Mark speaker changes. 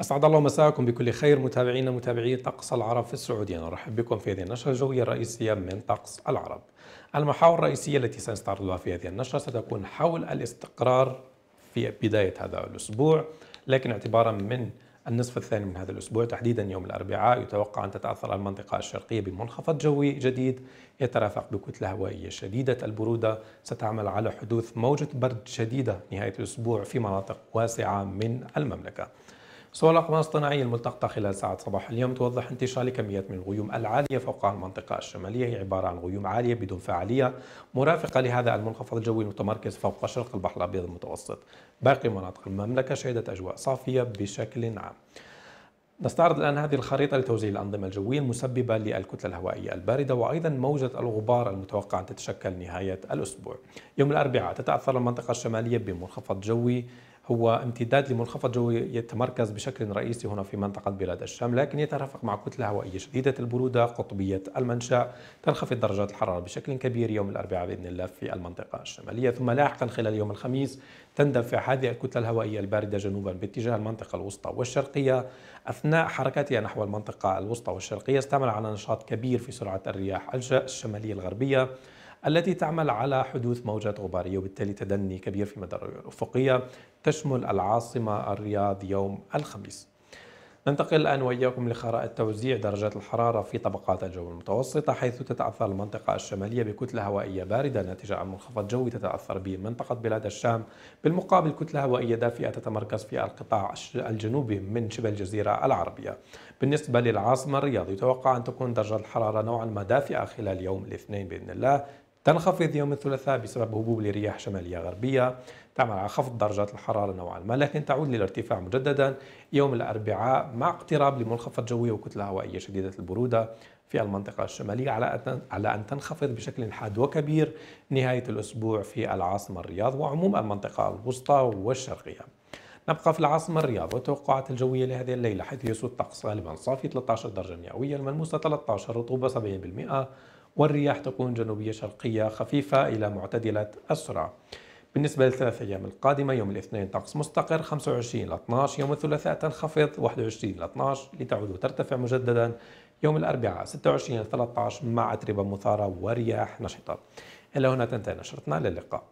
Speaker 1: أسعد الله مساءكم بكل خير. متابعينا متابعي طقس العرب في السعودية. نرحب بكم في هذه النشرة. الجوية الرئيسية من طقس العرب. المحاور الرئيسية التي سنستعرضها في هذه النشرة ستكون حول الاستقرار في بداية هذا الأسبوع لكن اعتبارا من النصف الثاني من هذا الأسبوع تحديدا يوم الأربعاء يتوقع أن تتأثر المنطقة الشرقية بمنخفض جوي جديد يترافق بكتلة هوائية شديدة البرودة. ستعمل على حدوث موجة برد شديدة نهاية الأسبوع في مناطق واسعة من المملكة. صور الأقمار الصناعية الملتقطة خلال ساعات صباح اليوم توضح انتشار لكميات من الغيوم العالية فوق المنطقة الشمالية هي عبارة عن غيوم عالية بدون فعالية مرافقة لهذا المنخفض الجوي المتمركز فوق شرق البحر الأبيض المتوسط. باقي مناطق المملكة شهدت أجواء صافية بشكل عام. نستعرض الآن هذه الخريطة لتوزيع الأنظمة الجوية المسببة للكتلة الهوائية الباردة وأيضا موجة الغبار المتوقع أن تتشكل نهاية الأسبوع. يوم الأربعاء تتأثر المنطقة الشمالية بمنخفض جوي هو امتداد لمنخفض جوي يتمركز بشكل رئيسي هنا في منطقة بلاد الشام لكن يترافق مع كتلة هوائية شديدة البرودة قطبية المنشأ تنخفض درجات الحرارة بشكل كبير يوم الأربعاء بإذن الله في المنطقة الشمالية. ثم لاحقا خلال يوم الخميس تندفع هذه الكتلة الهوائية الباردة جنوبا باتجاه المنطقة الوسطى والشرقية أثناء حركتها نحو المنطقة الوسطى والشرقية استعمل على نشاط كبير في سرعة الرياح الشمالية الغربية. التي تعمل على حدوث موجات غبارية وبالتالي تدني كبير في مدى الأفقية تشمل العاصمة الرياض يوم الخميس. ننتقل الآن وإياكم لخرائط توزيع درجات الحرارة في طبقات الجو المتوسطة حيث تتأثر المنطقة الشمالية بكتلة هوائية باردة ناتجة عن منخفض جوي تتأثر به منطقة بلاد الشام. بالمقابل كتلة هوائية دافئة تتمركز في القطاع الجنوبي من شبه الجزيرة العربية. بالنسبة للعاصمة الرياض يتوقع أن تكون درجة الحرارة نوعا ما دافئة خلال يوم الاثنين بإذن الله. تنخفض يوم الثلاثاء بسبب هبوب لرياح شمالية غربية تعمل على خفض درجات الحرارة نوعا ما لكن تعود للارتفاع مجددا يوم الأربعاء مع اقتراب لمنخفض جوي وكتلة هوائية شديدة البرودة في المنطقة الشمالية على على أن تنخفض بشكل حاد وكبير نهاية الأسبوع في العاصمة الرياض وعموم المنطقة الوسطى والشرقية. نبقى في العاصمة الرياض والتوقعات الجوية لهذه الليلة حيث يسود طقس غالبا صافي 13 درجة مئوية الملموسة 13 رطوبة 70% والرياح تكون جنوبية شرقية خفيفة إلى معتدلة السرعة بالنسبة للثلاث أيام القادمة يوم الاثنين طقس مستقر 25 ل 12 يوم الثلاثاء تنخفض 21 ل 12 لتعود وترتفع مجددا يوم الأربعاء 26 ل 13 مع أتربة مثارة ورياح نشطة. إلى هنا تنتهي نشرتنا للقاء